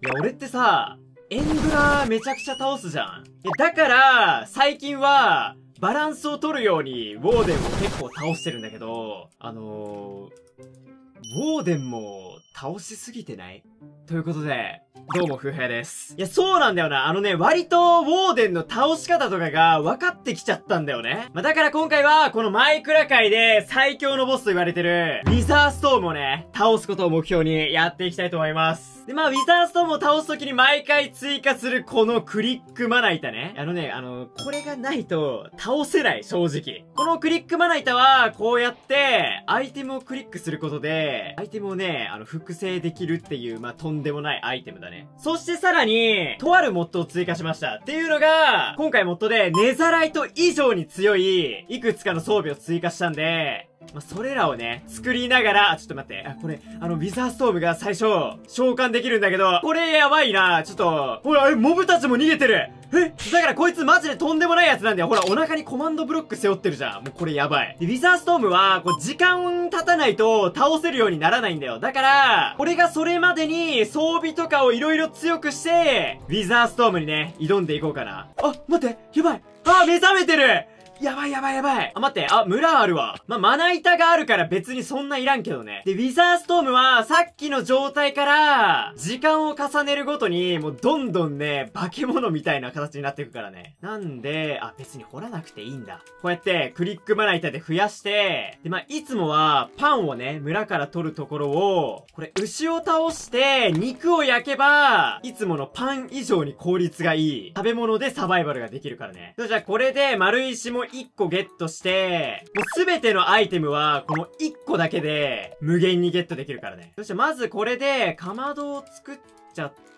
いや、俺ってさ、エングラーめちゃくちゃ倒すじゃん。いや、だから、最近は、バランスを取るように、ウォーデンを結構倒してるんだけど、あのー、ウォーデンも倒しすぎてない？ということで、どうも、ふうやです。いや、そうなんだよな。あのね、割と、ウォーデンの倒し方とかが分かってきちゃったんだよね。まあ、だから今回は、このマイクラ界で最強のボスと言われてる、ウィザーストームをね、倒すことを目標にやっていきたいと思います。で、まあ、ウィザーストームを倒すときに毎回追加するこのクリックまな板ね。あのね、あの、これがないと倒せない、正直。このクリックまな板は、こうやって、アイテムをクリックすることで、アイテムをね、あの、複製できるっていう、まあ、とんでもないアイテムだね。そしてさらに、とあるモッドを追加しました。っていうのが、今回モッドで、ネザライト以上に強い、いくつかの装備を追加したんで、まあ、それらをね、作りながら、あちょっと待って、あ、これ、あの、ウィザーストームが最初、召喚できるんだけど、これやばいな、ちょっと、ほら、え、モブたちも逃げてるえだからこいつマジでとんでもないやつなんだよ。ほら、お腹にコマンドブロック背負ってるじゃん。もうこれやばい。で、ウィザーストームは、こう、時間経たないと倒せるようにならないんだよ。だから、俺がそれまでに装備とかを色々強くして、ウィザーストームにね、挑んでいこうかな。あ、待って、やばい。あ、目覚めてるやばいやばいやばい。あ、待って。あ、村あるわ。ままな板があるから別にそんないらんけどね。で、ウィザーストームは、さっきの状態から、時間を重ねるごとに、もうどんどんね、化け物みたいな形になっていくからね。なんで、あ、別に掘らなくていいんだ。こうやって、クリックまな板で増やして、で、まあ、いつもは、パンをね、村から取るところを、これ、牛を倒して、肉を焼けば、いつものパン以上に効率がいい、食べ物でサバイバルができるからね。じゃあ、これで、丸石も1個ゲットして、もうすべてのアイテムは、この1個だけで、無限にゲットできるからね。そしてまずこれで、かまどを作っちゃって、、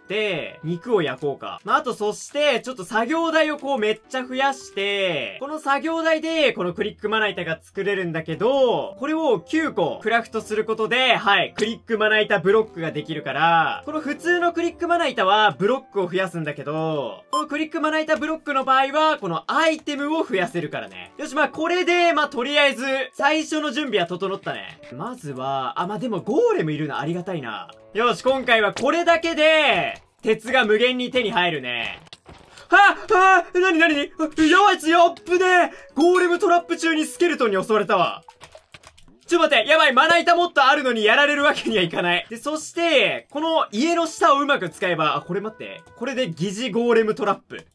肉を焼こうか。まあ、あとそして、ちょっと作業台をこうめっちゃ増やして、この作業台で、このクリックまな板が作れるんだけど、これを9個クラフトすることで、はい、クリックまな板ブロックができるから、この普通のクリックまな板はブロックを増やすんだけど、このクリックまな板ブロックの場合は、このアイテムを増やせるからね。よし、まあこれで、まあとりあえず、最初の準備は整ったね。まずは、あ、まあでもゴーレムいるのありがたいな。よし、今回はこれだけで、鉄が無限に手に入るね。はあはなになにやばいつよっぷねゴーレムトラップ中にスケルトンに襲われたわ。ちょっと待って、やばい、まな板もっとあるのにやられるわけにはいかない。で、そして、この家の下をうまく使えば、あ、これ待って。これで疑似ゴーレムトラップ。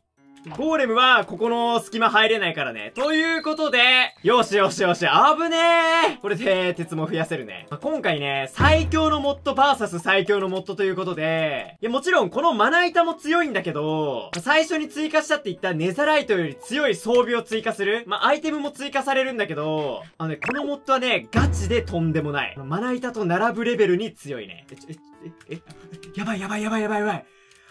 ゴーレムは、ここの隙間入れないからね。ということで、よしよしよし、危ねーこれで、鉄も増やせるね。まあ、今回ね、最強のモッド VS 最強のモッドということで、いや、もちろんこのまな板も強いんだけど、最初に追加したって言ったネザライトより強い装備を追加するまあ、アイテムも追加されるんだけど、あのね、このモッドはね、ガチでとんでもない。まな板と並ぶレベルに強いね。え、え、え、え、やばいやばいやばいやばいやばい。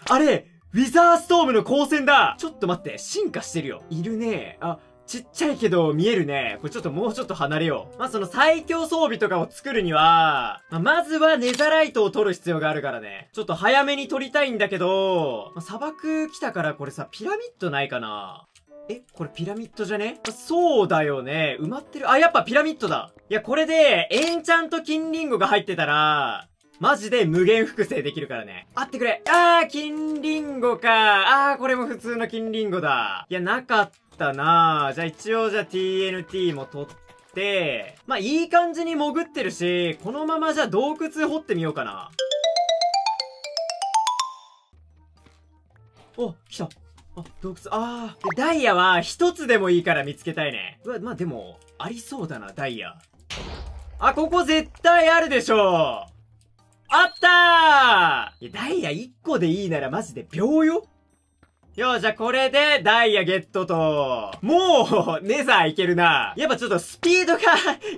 あれ、ウィザーストームの光線だちょっと待って、進化してるよ。いるね。あ、ちっちゃいけど見えるね。これちょっともうちょっと離れよう。まあ、その最強装備とかを作るには、まあ、まずはネザライトを取る必要があるからね。ちょっと早めに取りたいんだけど、まあ、砂漠来たからこれさ、ピラミッドないかなえこれピラミッドじゃね？そうだよね。埋まってる。あ、やっぱピラミッドだ。いや、これで、エンチャント金リンゴが入ってたら、マジで無限複製できるからね。あってくれあー、金リンゴかあー、これも普通の金リンゴだ。いや、なかったなじゃあ一応じゃあ TNT も取って、まあ、いい感じに潜ってるし、このままじゃあ洞窟掘ってみようかな。お、来た。あ、洞窟、あー。で、ダイヤは一つでもいいから見つけたいね。うわ、まあ、でも、ありそうだな、ダイヤ。あ、ここ絶対あるでしょあったーいや、ダイヤ1個でいいならマジで秒よよじゃあこれでダイヤゲットと、もう、ネザーいけるな。やっぱちょっとスピードが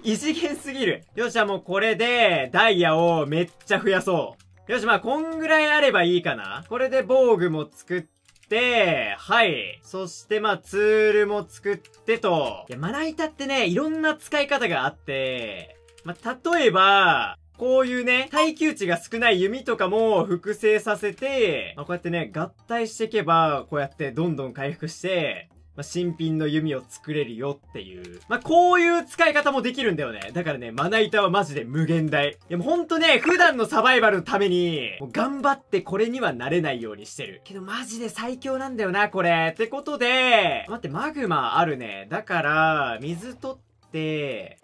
異次元すぎる。よし、ゃあもうこれでダイヤをめっちゃ増やそう。よし、まあこんぐらいあればいいかな。これで防具も作って、はい。そしてまあツールも作ってと。いや、まな板ってね、いろんな使い方があって、まあ、例えば、こういうね、耐久値が少ない弓とかも複製させて、まあ、こうやってね、合体していけば、こうやってどんどん回復して、まあ、新品の弓を作れるよっていう。まあ、こういう使い方もできるんだよね。だからね、まな板はマジで無限大。いや、もうほんとね、普段のサバイバルのために、頑張ってこれにはなれないようにしてる。けどマジで最強なんだよな、これ。ってことで、待って、マグマあるね。だから、水取って、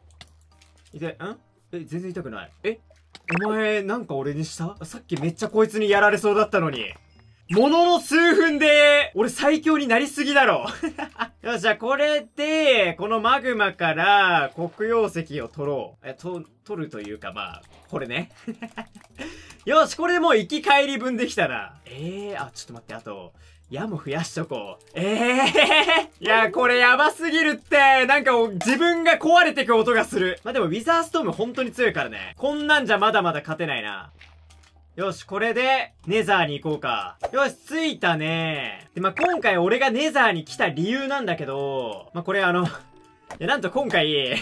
痛い、ん？え、全然痛くない。え？お前、なんか俺にした？さっきめっちゃこいつにやられそうだったのに。ものの数分で、俺最強になりすぎだろ。よし、じゃあこれで、このマグマから黒曜石を取ろう。え、と、取るというかまあ、これね。よし、これでもう行き帰り分できたな。ええー、あ、ちょっと待って、あと、矢も増やしとこう。ええー、いや、これやばすぎるって。なんか自分が壊れてく音がする。まあ、でもウィザーストーム本当に強いからね。こんなんじゃまだまだ勝てないな。よし、これで、ネザーに行こうか。よし、着いたね。で、まあ、今回俺がネザーに来た理由なんだけど、まあ、これあのや、なんと今回 ウ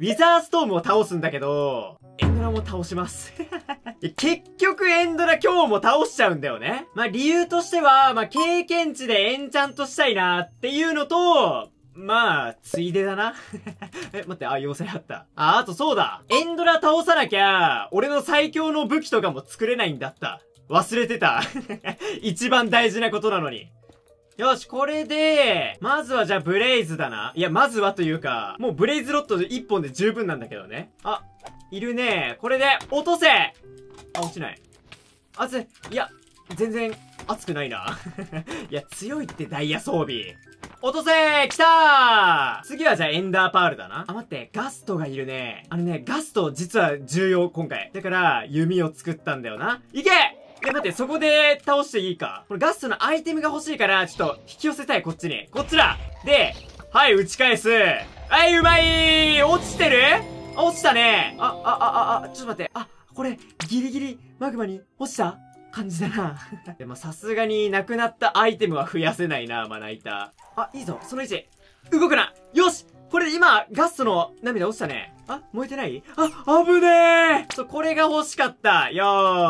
ィザーストームを倒すんだけど、エンドラも倒します 結局エンドラ今日も倒しちゃうんだよね。まあ、理由としては、まあ、経験値でエンチャントしたいなっていうのと、まあ、ついでだな。え、待って、あ、要塞あった。あ、あとそうだ。エンドラ倒さなきゃ、俺の最強の武器とかも作れないんだった。忘れてた。一番大事なことなのに。よし、これで、まずはじゃあブレイズだな。いや、まずはというか、もうブレイズロット1本で十分なんだけどね。あ、いるね。これで、落とせあ、落ちない。熱い。いや、全然、熱くないな。いや、強いってダイヤ装備。落とせー来たー次はじゃあエンダーパールだな。あ、待って、ガストがいるね。あのね、ガスト実は重要、今回。だから、弓を作ったんだよな。いけいや、待って、そこで倒していいか？これガストのアイテムが欲しいから、ちょっと引き寄せたい、こっちに。こっちだで、はい、打ち返す。はい、うまい落ちてる、落ちたね。あ、あ、あ、あ、ちょっと待って。あ、これ、ギリギリ、マグマに落ちた？感じだな。でもさすがになくなったアイテムは増やせないな、まな板。あ、いいぞ、その位置。動くなよしこれで今、ガストの涙落ちたね。あ、燃えてない？あ、危ねえそう、これが欲しかった。よ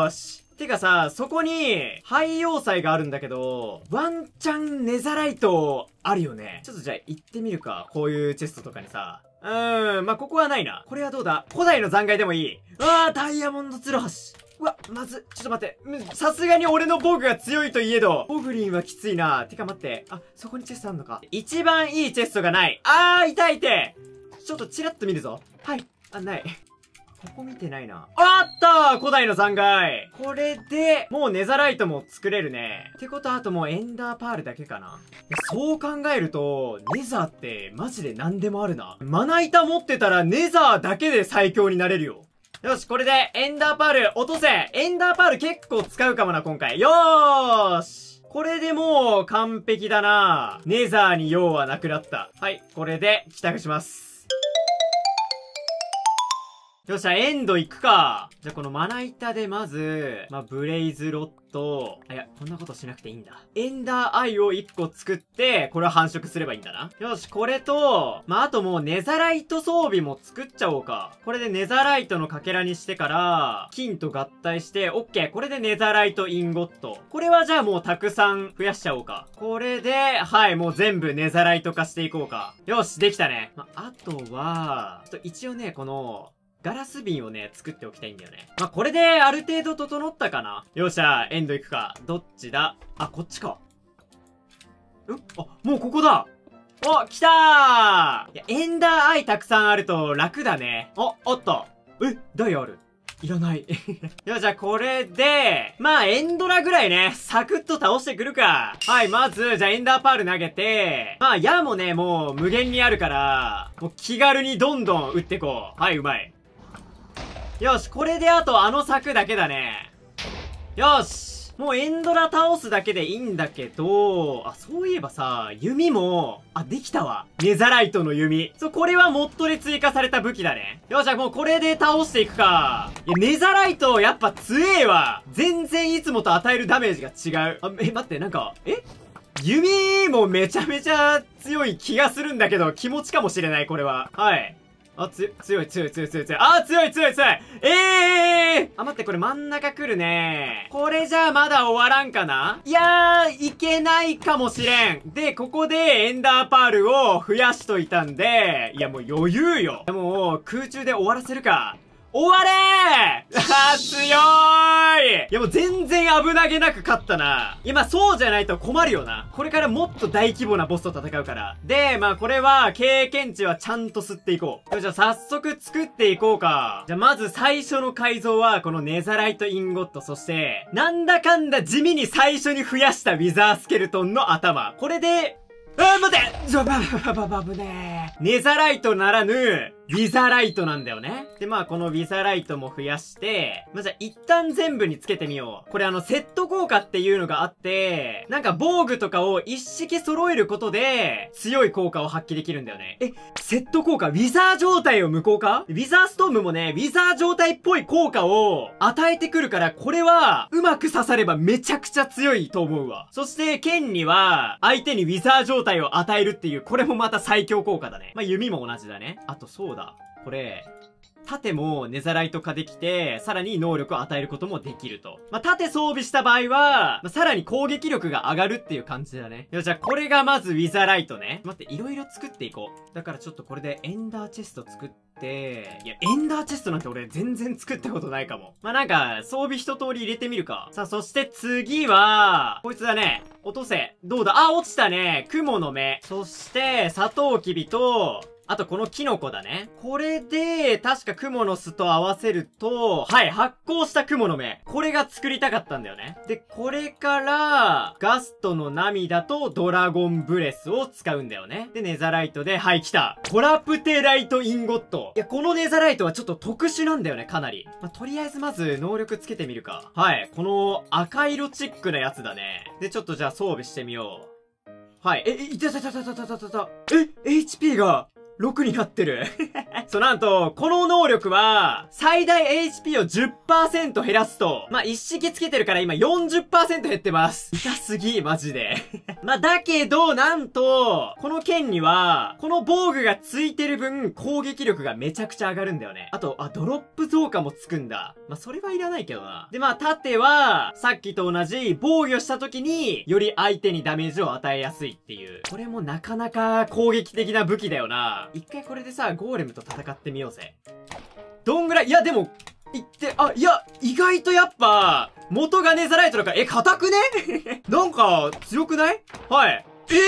ーし。てかさ、そこに、廃要塞があるんだけど、ワンチャンネザライトあるよね。ちょっとじゃあ行ってみるか。こういうチェストとかにさ。うーん、まあ、ここはないな。これはどうだ？古代の残骸でもいい。うわー、ダイヤモンドツルハシ。うわ、まず、ちょっと待って。さすがに俺の防具が強いといえど、ボグリンはきついな。てか待って。あ、そこにチェストあんのか。一番いいチェストがない。あー、痛いて。ちょっとチラッと見るぞ。はい。あ、ない。ここ見てないな。あった古代の残骸これで、もうネザライトも作れるね。ってことはあともうエンダーパールだけかな。そう考えると、ネザーってマジで何でもあるな。まな板持ってたらネザーだけで最強になれるよ。よし、これで、エンダーパール落とせエンダーパール結構使うかもな、今回。よーしこれでもう完璧だなネザーに用はなくなった。はい、これで帰宅します。よっしゃ、エンド行くか。じゃあこのまな板でまず、まあ、ブレイズロット、あ、いや、こんなことしなくていいんだ。エンダーアイを1個作って、これを繁殖すればいいんだな。よし、これと、まあ、あともうネザライト装備も作っちゃおうか。これでネザライトのかけらにしてから、金と合体して、オッケー。これでネザライトインゴット。これはじゃあもうたくさん増やしちゃおうか。これで、はい、もう全部ネザライト化していこうか。よし、できたね。まあ、あとは、ちょっと一応ね、この、ガラス瓶をね、作っておきたいんだよね。まあ、これである程度整ったかな。よっしゃ、エンド行くか。どっちだ？あ、こっちか。ん？あ、もうここだお、来たーいや、エンダーアイたくさんあると楽だね。お、おっと。え、ダイヤある？いらない。よ、じゃあこれで、まあエンドラぐらいね、サクッと倒してくるか。はい、まず、じゃあエンダーパール投げて、まあ矢もね、もう無限にあるから、もう気軽にどんどん打ってこう。はい、うまい。よし、これであとあの柵だけだね。よしもうエンドラ倒すだけでいいんだけど、あ、そういえばさ、弓も、あ、できたわ。ネザライトの弓。そう、これはモッドで追加された武器だね。よし、じゃあもうこれで倒していくか。いや、ネザライト、やっぱ強えわ。全然いつもと与えるダメージが違う。あ、え、待って、なんか、え？弓もめちゃめちゃ強い気がするんだけど、気持ちかもしれない、これは。はい。あ、つ、強い強い強い強い強い。あ、強い強い強いええー、あ、待って、これ真ん中来るね。これじゃあまだ終わらんかな？いやー、いけないかもしれん。で、ここでエンダーパールを増やしといたんで、いやもう余裕よ。もう空中で終わらせるか。終われーあ、強ーいいやもう全然危なげなく勝ったな。いやまあそうじゃないと困るよな。これからもっと大規模なボスと戦うから。で、まあこれは経験値はちゃんと吸っていこう。じゃあ早速作っていこうか。じゃあまず最初の改造はこのネザライトインゴット、そして、なんだかんだ地味に最初に増やしたウィザースケルトンの頭。これで、あ、待ってちょ、ば、ば、ば、ば、ぶねーネザライトならぬ、ウィザーライトなんだよね。で、まあ、このウィザーライトも増やして、まあ、じゃあ一旦全部につけてみよう。これあの、セット効果っていうのがあって、なんか防具とかを一式揃えることで、強い効果を発揮できるんだよね。え、セット効果、ウィザー状態を無効化？ウィザーストームもね、ウィザー状態っぽい効果を与えてくるから、これは、うまく刺さればめちゃくちゃ強いと思うわ。そして、剣には、相手にウィザー状態を与えるっていう、これもまた最強効果だね。まあ、弓も同じだね。あと、そうだ。これ、盾もネザライト化できて、さらに能力を与えることもできると。まあ、盾装備した場合は、まあ、さらに攻撃力が上がるっていう感じだね。よじゃあこれがまずウィザライトね。待って、いろいろ作っていこう。だからちょっとこれでエンダーチェスト作って、いや、エンダーチェストなんて俺全然作ったことないかも。まあ、なんか、装備一通り入れてみるか。さあ、そして次は、こいつだね。落とせ。どうだ？あ、落ちたね。雲の目。そして、サトウキビと、あとこのキノコだね。これで、確かクモの巣と合わせると、はい、発光したクモの目。これが作りたかったんだよね。で、これから、ガストの涙とドラゴンブレスを使うんだよね。で、ネザライトで、はい、来た。コラプテライトインゴット。いや、このネザライトはちょっと特殊なんだよね、かなり。まあ、とりあえずまず、能力つけてみるか。はい、この赤色チックなやつだね。で、ちょっとじゃあ装備してみよう。はい。え、いたたたたたたたたた。え ?HP が6になってる そう、なんと、この能力は、最大 HP を10%減らすと、まあ、一式つけてるから今40%減ってます。痛すぎ、マジで ま、だけど、なんと、この剣には、この防具がついてる分、攻撃力がめちゃくちゃ上がるんだよね。あと、あ、ドロップ増加もつくんだ。まあ、それはいらないけどな。で、まあ、盾は、さっきと同じ防御した時に、より相手にダメージを与えやすいっていう。これもなかなか攻撃的な武器だよな。一回これでさ、ゴーレムと戦ってみようぜ。どんぐらいいや、でも、いって、あ、いや、意外とやっぱ、元がネザライトだから、え、硬くね？なんか、強くない？はい。えー、え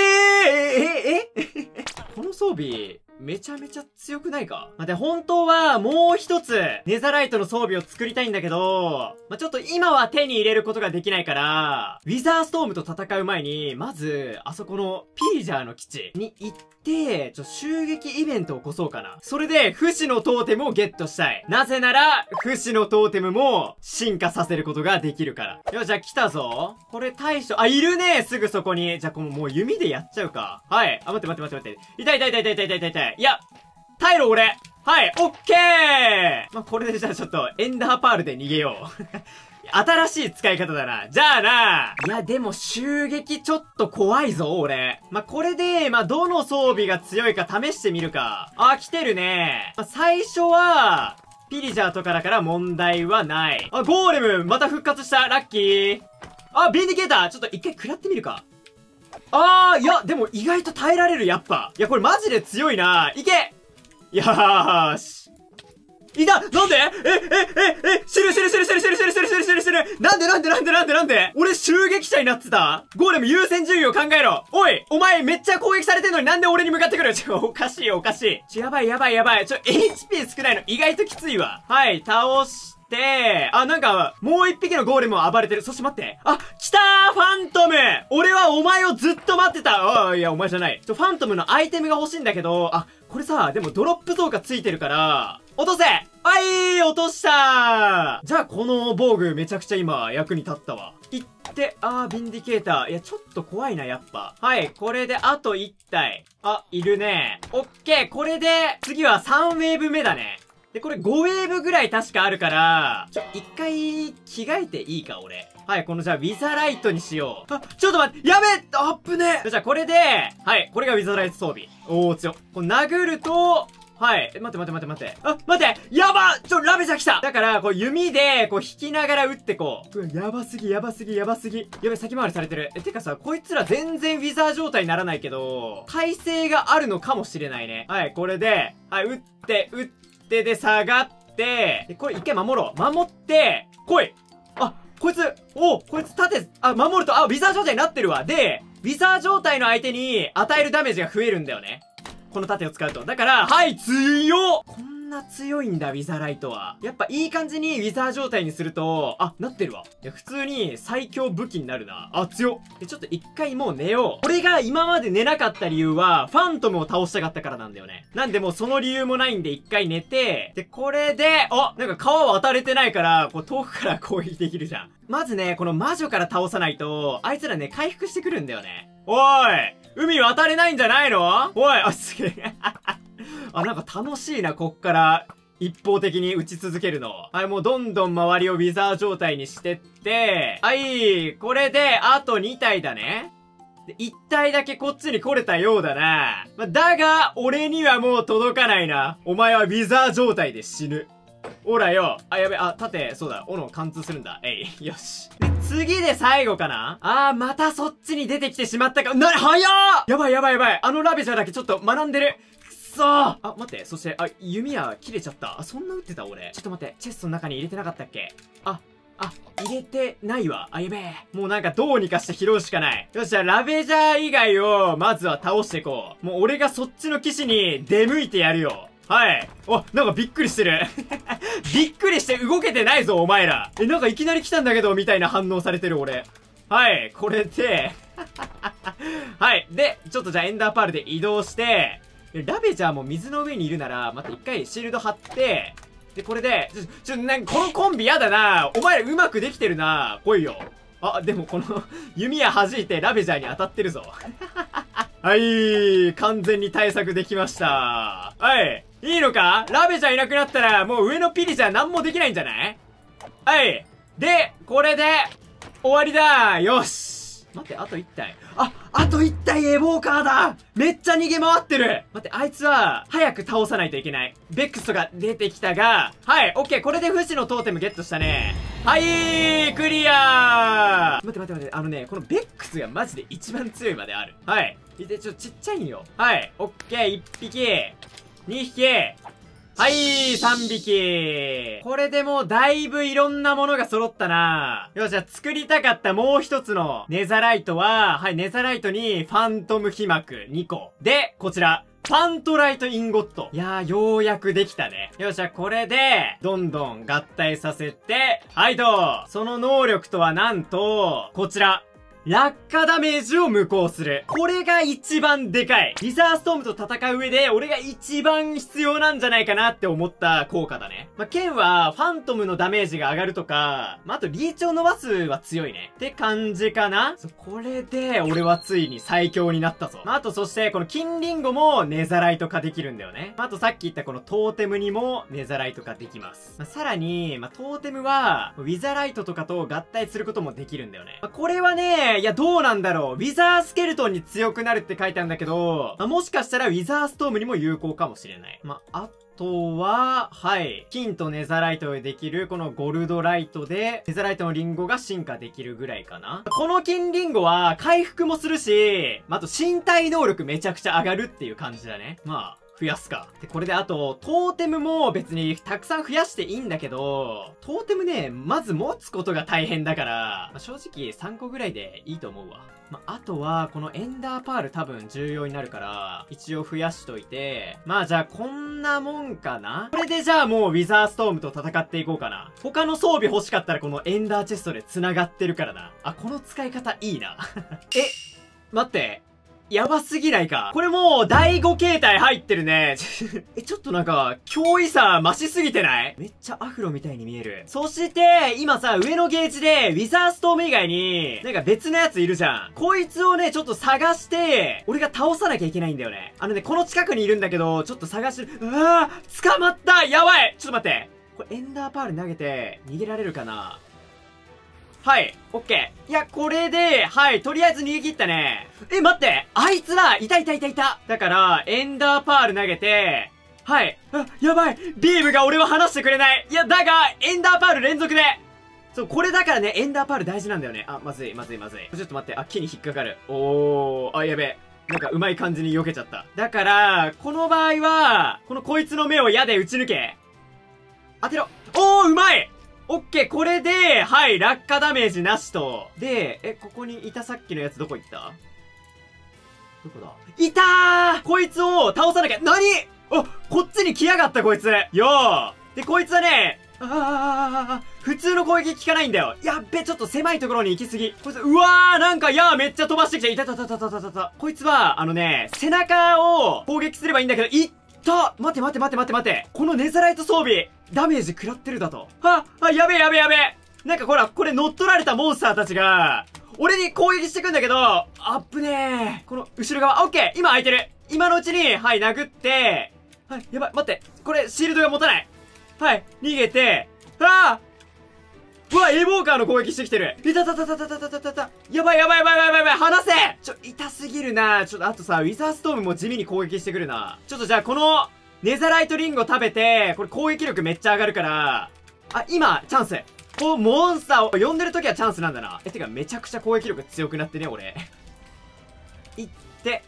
えええ この装備、めちゃめちゃ強くないか？まあ、で、本当はもう一つ、ネザライトの装備を作りたいんだけど、まあ、ちょっと今は手に入れることができないから、ウィザーストームと戦う前に、まず、あそこのピージャーの基地に行って、ちょ、襲撃イベントを起こそうかな。それで、不死のトーテムをゲットしたい。なぜなら、不死のトーテムも進化させることができるから。よ、じゃあ来たぞ。これ対処、あ、いるねすぐそこに。じゃあこのもう弓でやっちゃうか。はい。あ、待って待って待って待って。痛い痛い痛い痛い痛い痛い痛い。いや、耐えろ俺はい、オッケーまあ、これでじゃあちょっと、エンダーパールで逃げよう。新しい使い方だな。じゃあな。いや、でも襲撃ちょっと怖いぞ、俺。まあ、これで、まあ、どの装備が強いか試してみるか。あ、来てるね。まあ、最初は、ピリジャーとかだから問題はない。あ、ゴーレム、また復活した。ラッキー。あ、ビンディケーター。ちょっと一回食らってみるか。あー、いや、でも意外と耐えられる、やっぱ。いや、これマジで強いな。いけ！よーし。いた！なんで？え、え、え、え、死ぬ死ぬ死ぬ死ぬ死ぬ死ぬ死ぬ死ぬ死ぬ死ぬなんで？なんで？なんで？なんで？なんで？俺襲撃者になってた。ゴーレム優先順位を考えろ。おい！お前めっちゃ攻撃されてんのになんで俺に向かってくる？ちょ、おかしいおかしい。ちょ、やばいやばいやばい。ちょ、HP 少ないの意外ときついわ。はい、倒し、あ、なんか、もう一匹のゴーレムも暴れてる。そして待って。あ、来たーファントム俺はお前をずっと待ってたあいや、お前じゃない。ちょ、ファントムのアイテムが欲しいんだけど、あ、これさ、でもドロップ増加ついてるから、落とせはい落としたじゃあこの防具めちゃくちゃ今役に立ったわ。いって、あー、ビンディケーター。いや、ちょっと怖いな、やっぱ。はい、これであと1体。あ、いるね。オッケー、これで、次は3ウェーブ目だね。で、これ5ウェーブぐらい確かあるから、ちょ、一回着替えていいか、俺。はい、このじゃあ、ウィザライトにしよう。あ、ちょっと待って、やべあっぶねじゃあ、これで、はい、これがウィザライト装備。おー、強。これ殴ると、はい。え待って待って待って待って。あ、待ってやばちょ、ラベジャー来ただから、こう弓で、こう引きながら撃ってこう。うわ、やばすぎ、やばすぎ、やばすぎ。やべ、先回りされてる。え、てかさ、こいつら全然ウィザー状態にならないけど、耐性があるのかもしれないね。はい、これで、はい、撃って、撃ってで下がって、で、これ一回守ろう。守って、来いあ、こいつ、おこいつ縦、あ、守ると、あ、ビザー状態になってるわ。で、ウィザー状態の相手に与えるダメージが増えるんだよね。この盾を使うと。だから、はい、強っんな強いんだ、ウィザーライトは。やっぱいい感じにウィザー状態にすると、あ、なってるわ。いや、普通に最強武器になるな。あ、強っ。で、ちょっと一回もう寝よう。俺が今まで寝なかった理由は、ファントムを倒したかったからなんだよね。なんでもうその理由もないんで一回寝て、で、これで、あ、なんか川渡れてないから、こう遠くから攻撃できるじゃん。まずね、この魔女から倒さないと、あいつらね、回復してくるんだよね。おい海渡れないんじゃないの？おいあ、すげえ。あ、なんか楽しいな、こっから。一方的に打ち続けるの。はい、もうどんどん周りをウィザー状態にしてって、はい、これで、あと2体だね。で、1体だけこっちに来れたようだな。ま、だが、俺にはもう届かないな。お前はウィザー状態で死ぬ。ほらよ。あ、やべ、あ、盾、そうだ、斧貫通するんだ。えい、よし。で、次で最後かなあー、またそっちに出てきてしまったか。な、早っやばいやばいやばい。あのラベジャだけちょっと学んでる。そあ、待って、そして、あ、弓矢切れちゃった。あ、そんな撃ってた俺。ちょっと待って、チェストの中に入れてなかったっけ？あ、あ、入れてないわ。あ、やべえ。もうなんかどうにかして拾うしかない。よし、じゃあラベジャー以外を、まずは倒していこう。もう俺がそっちの騎士に出向いてやるよ。はい。お、なんかびっくりしてる。びっくりして動けてないぞ、お前ら。え、なんかいきなり来たんだけど、みたいな反応されてる俺。はい、これで、はい。で、ちょっとじゃあエンダーパールで移動して、ラベジャーも水の上にいるなら、また一回シールド貼って、で、これで、ちょ、ちょ、なんかこのコンビやだな。お前らうまくできてるな。来いよ。あ、でもこの 弓矢弾いてラベジャーに当たってるぞ。はい、完全に対策できました。はい、いいのか？ラベジャーいなくなったら、もう上のピリじゃ何もできないんじゃない？はい。で、これで、終わりだよし待って、あと1体。あと1体エボーカーだめっちゃ逃げ回ってる待って、あいつは、早く倒さないといけない。ベックスとか出てきたが、はい、オッケー、これで不死のトーテムゲットしたね。はい、クリア待って待って待って、あのね、このベックスがマジで一番強いまである。はい。で、ちょ、ちっちゃいんよ。はい、オッケー、1匹、2匹、はい、3匹。これでもうだいぶいろんなものが揃ったなよし、じゃあ作りたかったもう一つのネザライトは、はい、ネザライトにファントム被膜2個。で、こちら。ファントライトインゴット。いやー、ようやくできたね。よっしゃ、これで、どんどん合体させて、はいと、その能力とはなんと、こちら。落下ダメージを無効する。これが一番でかい。リザーストームと戦う上で、俺が一番必要なんじゃないかなって思った効果だね。まあ、剣は、ファントムのダメージが上がるとか、まあ、あとリーチを伸ばすは強いね。って感じかなこれで、俺はついに最強になったぞ。まあ、あとそして、この金リンゴもネザライト化できるんだよね。まあ、あとさっき言ったこのトーテムにもネザライト化できます。まあ、さらに、まあ、トーテムは、ウィザライトとかと合体することもできるんだよね。まあ、これはね、いや、どうなんだろう。ウィザースケルトンに強くなるって書いてあるんだけど、まあ、もしかしたらウィザーストームにも有効かもしれない。まあ、あとは、はい。金とネザライトでできる、このゴルドライトで、ネザライトのリンゴが進化できるぐらいかな。この金リンゴは、回復もするし、まあ、あと身体能力めちゃくちゃ上がるっていう感じだね。まあ、増やすか。で、これであと、トーテムも別にたくさん増やしていいんだけど、トーテムね、まず持つことが大変だから、まあ、正直3個ぐらいでいいと思うわ。まあ、あとは、このエンダーパール多分重要になるから、一応増やしといて、まあじゃあこんなもんかな？これでじゃあもうウィザーストームと戦っていこうかな。他の装備欲しかったらこのエンダーチェストで繋がってるからな。あ、この使い方いいな。え、待って。やばすぎないか？これもう、第5形態入ってるね。え、ちょっとなんか、脅威さ増しすぎてない？めっちゃアフロみたいに見える。そして、今さ、上のゲージで、ウィザーストーム以外に、なんか別のやついるじゃん。こいつをね、ちょっと探して、俺が倒さなきゃいけないんだよね。あのね、この近くにいるんだけど、ちょっと探してる。うわー捕まったやばいちょっと待って。これエンダーパール投げて、逃げられるかな？はい、オッケー。いや、これで、はい、とりあえず逃げ切ったね。え、待ってあいつらいたいたいたいただから、エンダーパール投げて、はい。あ、やばいビームが俺は話してくれないいや、だが、エンダーパール連続でそう、これだからね、エンダーパール大事なんだよね。あ、まずい、まずい、まずい。ちょっと待って、あ、木に引っかかる。おー、あ、やべえ。なんか、うまい感じに避けちゃった。だから、この場合は、このこいつの目を矢で撃ち抜け。当てろおー、うまいオッケー、これで、はい、落下ダメージなしと。で、え、ここにいたさっきのやつどこ行った？どこだ？いたーこいつを倒さなきゃ、なにお、こっちに来やがったこいつ。よーで、こいつはね、あー、普通の攻撃効かないんだよ。やっべ、ちょっと狭いところに行きすぎ。こいつ、うわー、なんか、やー、めっちゃ飛ばしてきた。いたたたたたたた。こいつは、あのね、背中を攻撃すればいいんだけど、いった待て待て待て待て待て。このネザライト装備、ダメージ食らってるだと。あ、あ、やべえやべえやべえ。なんかほら、これ乗っ取られたモンスターたちが、俺に攻撃してくんだけど、あっぶねえ。この後ろ側、オッケー今開いてる今のうちに、はい、殴って、はい、やばい、待って。これ、シールドが持たない。はい、逃げて、ああうわ、エボーカーの攻撃してきてる。いたたたたたたたたたた。やばいやばいやばいやばいやばい、離せちょ、痛すぎるなちょっと、あとさ、ウィザーストームも地味に攻撃してくるな。ちょっとじゃあ、この、ネザライトリンゴ食べて、これ攻撃力めっちゃ上がるから、あ、今、チャンス。こう、モンスターを呼んでる時はチャンスなんだな。え、てか、めちゃくちゃ攻撃力強くなってね、俺。いって。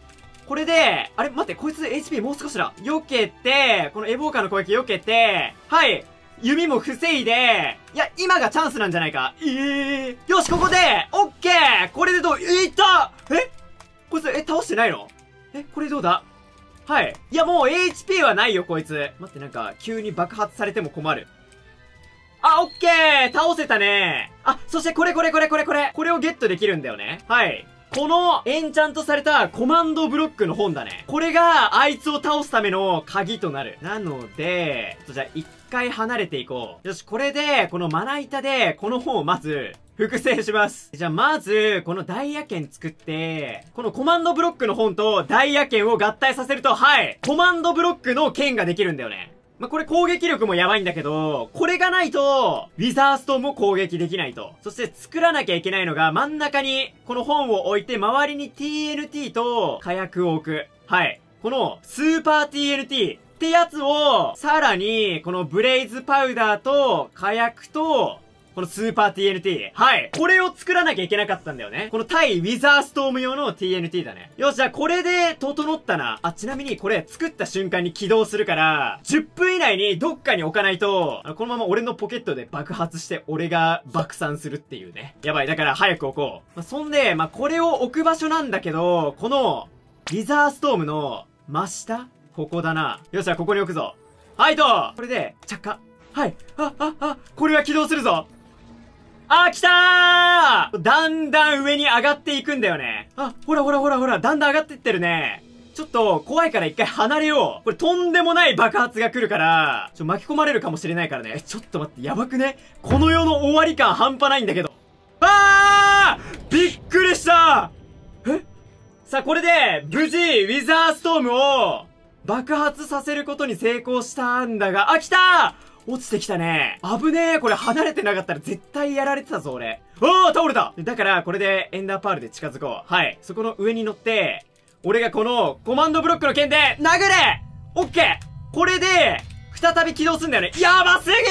これで、あれ待って、こいつ HP もう少しだ。避けて、このエボーカーの攻撃避けて、はい。弓も防いで、いや、今がチャンスなんじゃないか。ええー、よし、ここで、オッケーこれでどう、いったえ？こいつ、え、倒してないの？え、これどうだ？はい。いや、もう HP はないよ、こいつ。待って、なんか、急に爆発されても困る。あ、オッケー倒せたねあ、そしてこれこれこれこれこれこれをゲットできるんだよね。はい。このエンチャントされたコマンドブロックの本だね。これがあいつを倒すための鍵となる。なので、ちょっとじゃあ一回離れていこう。よし、これで、このまな板で、この本をまず、複製します。じゃあまず、このダイヤ剣作って、このコマンドブロックの本とダイヤ剣を合体させると、はい、コマンドブロックの剣ができるんだよね。まあ、これ攻撃力もやばいんだけど、これがないと、ウィザーストーンも攻撃できないと。そして作らなきゃいけないのが、真ん中に、この本を置いて、周りに TNT と火薬を置く。はい。この、スーパー TNT ってやつを、さらに、このブレイズパウダーと、火薬と、このスーパー TNT。はい。これを作らなきゃいけなかったんだよね。この対ウィザーストーム用の TNT だね。よし、じゃあこれで整ったな。あ、ちなみにこれ作った瞬間に起動するから、10分以内にどっかに置かないと、このまま俺のポケットで爆発して俺が爆散するっていうね。やばい、だから早く置こう。まあ、そんで、まあ、これを置く場所なんだけど、この、ウィザーストームの真下ここだな。よっしゃ、ここに置くぞ。はいとこれで、着火。はい。あ、あ、あ、これは起動するぞあ、来たーだんだん上に上がっていくんだよね。あ、ほらほらほらほら、だんだん上がっていってるね。ちょっと、怖いから一回離れよう。これとんでもない爆発が来るから、ちょ、巻き込まれるかもしれないからね。ちょっと待って、やばくね？この世の終わり感半端ないんだけど。あーびっくりしたえ？さあ、これで、無事、ウィザーストームを、爆発させることに成功したんだが、あ、来た落ちてきたね。危ねえ。これ離れてなかったら絶対やられてたぞ、俺。ああ倒れただから、これでエンダーパールで近づこう。はい。そこの上に乗って、俺がこのコマンドブロックの剣で殴れオッケーこれで、再び起動すんだよね。やばすぎる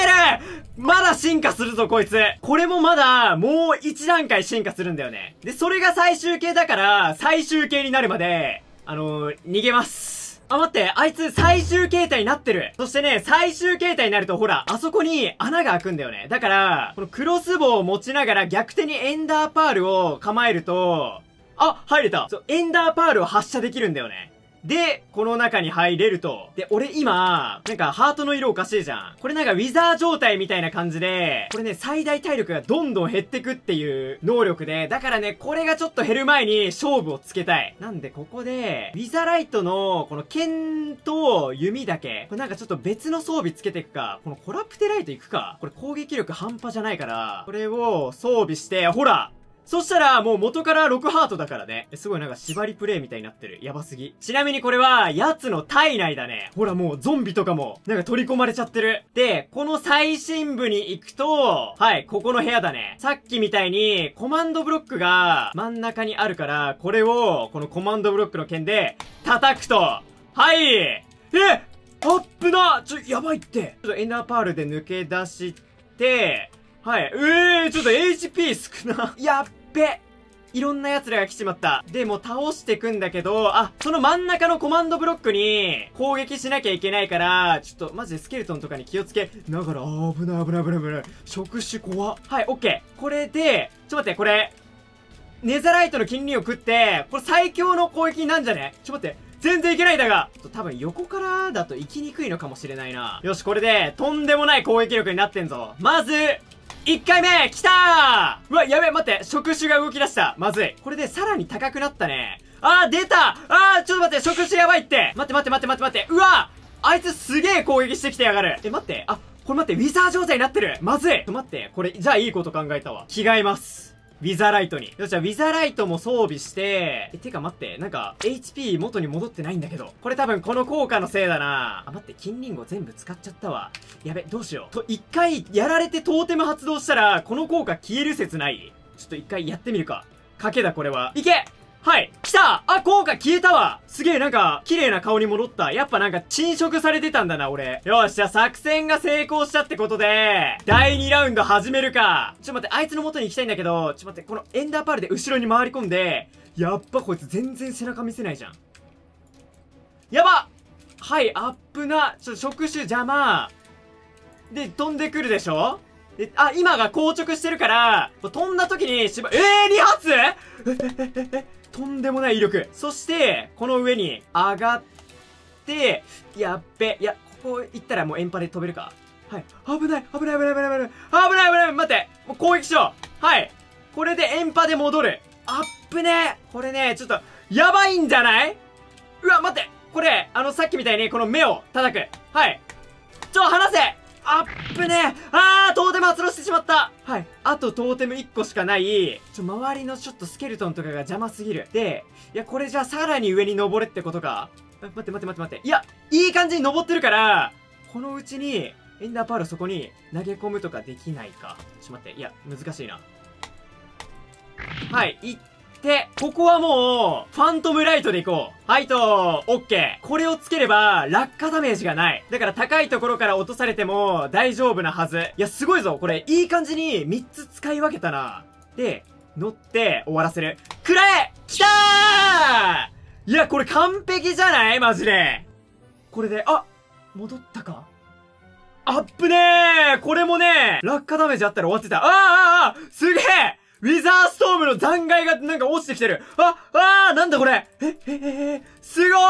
まだ進化するぞ、こいつ。これもまだ、もう一段階進化するんだよね。で、それが最終形だから、最終形になるまで、あのー、逃げます。あ、待って、あいつ最終形態になってる。そしてね、最終形態になると、ほら、あそこに穴が開くんだよね。だから、このクロス棒を持ちながら逆手にエンダーパールを構えると、あ、入れた。そう、エンダーパールを発射できるんだよね。で、この中に入れると。で、俺今、なんかハートの色おかしいじゃん。これなんかウィザー状態みたいな感じで、これね、最大体力がどんどん減ってくっていう能力で、だからね、これがちょっと減る前に勝負をつけたい。なんで、ここで、ウィザーライトの、この剣と弓だけ、これなんかちょっと別の装備つけていくか。このコラプテライトいくか。これ攻撃力半端じゃないから、これを装備して、ほらそしたら、もう元から6ハートだからね。すごいなんか縛りプレイみたいになってる。やばすぎ。ちなみにこれは、奴の体内だね。ほらもうゾンビとかも、なんか取り込まれちゃってる。で、この最深部に行くと、はい、ここの部屋だね。さっきみたいに、コマンドブロックが真ん中にあるから、これを、このコマンドブロックの剣で、叩くと、はいえアップなちょ、やばいってちょっとエンダーパールで抜け出して、はい。うえー、ちょっと HP 少な。やっべ。いろんな奴らが来ちまった。で、も倒してくんだけど、あ、その真ん中のコマンドブロックに攻撃しなきゃいけないから、ちょっとマジでスケルトンとかに気をつけながら、あ危ない危ない危ない危ない。触手怖っ。はい、オッケー。これで、ちょっと待って、これ、ネザライトの金輪を食って、これ最強の攻撃なんじゃね？ちょっと待って。全然いけないんだが多分横からだと行きにくいのかもしれないな。よし、これで、とんでもない攻撃力になってんぞ。まず、1回目来たーうわ、やべえ、待って、触手が動き出した。まずい。これでさらに高くなったね。あー、出たあー、ちょっと待って、触手やばいって待って待って待って待って待って。うわあいつすげえ攻撃してきてやがる。え、待って。あ、これ待って、ウィザー状態になってる。まずい。ちょ待って、これ、じゃあいいこと考えたわ。着替えます。ウィザーライトに。よっしゃ、ウィザーライトも装備して、え、てか待って、なんか、HP 元に戻ってないんだけど。これ多分この効果のせいだなあ、待って、金リンゴ全部使っちゃったわ。やべ、どうしよう。と、一回やられてトーテム発動したら、この効果消える説ない？ちょっと一回やってみるか。賭けだ、これは。いけはい来たあ、効果消えたわすげえなんか、綺麗な顔に戻った。やっぱなんか、侵食されてたんだな、俺。よし、じゃあ作戦が成功したってことで、第2ラウンド始めるか。ちょっと待って、あいつの元に行きたいんだけど、ちょっと待って、このエンダーパールで後ろに回り込んで、やっぱこいつ全然背中見せないじゃん。やばはい、アップな、ちょっと触手邪魔。で、飛んでくるでしょ？で、あ、今が硬直してるから、飛んだ時にしば、えー、2発？ええええとんでもない威力。そして、この上に上がって、やっべ。いや、ここ行ったらもうエンパで飛べるか。はい。危ない危ない危ない危ない危ない危ない危ない待ってもう攻撃しようはいこれでエンパで戻るアップねこれね、ちょっと、やばいんじゃない？うわ、待ってこれ、あの、さっきみたいにこの目を叩く。はい。ちょ、離せアップねあートーテム発動してしまったはい。あとトーテム1個しかない、ちょ、周りのちょっとスケルトンとかが邪魔すぎる。で、いや、これじゃあさらに上に登れってことか待って待って待って待って。いや、いい感じに登ってるから、このうちに、エンダーパールそこに投げ込むとかできないか。ちょっと待って。いや、難しいな。はい、行で、ここはもう、ファントムライトでいこう。はいと、オッケー。これをつければ、落下ダメージがない。だから高いところから落とされても、大丈夫なはず。いや、すごいぞ。これ、いい感じに3つ使い分けたな。で、乗って終わらせる。くらえ来たーいや、これ完璧じゃない？マジで。これで、あ戻ったか？アップねーこれもね、落下ダメージあったら終わってた。あーあーあすげえウィザーストームの残骸がなんか落ちてきてる。あ、あーなんだこれえ、え、え、すごーい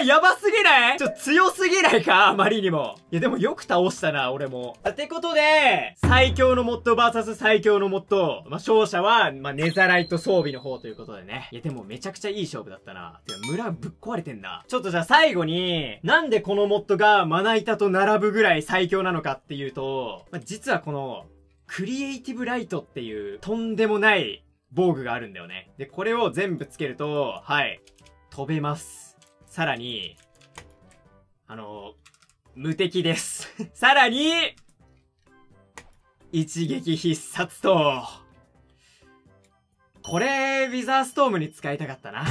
えー、やばすぎない？ちょ、強すぎないか？あまりにも。いや、でもよく倒したな、俺も。ってことで、最強のモッド VS 最強のモッド。まあ、勝者は、まあ、ネザライト装備の方ということでね。いや、でもめちゃくちゃいい勝負だったな。てか、村ぶっ壊れてんな。ちょっとじゃあ最後に、なんでこのモッドがまな板と並ぶぐらい最強なのかっていうと、まあ、実はこの、クリエイティブライトっていうとんでもない防具があるんだよね。で、これを全部つけると、はい、飛べます。さらに、あの、無敵です。さらに、一撃必殺と、これ、ウィザーストームに使いたかったな。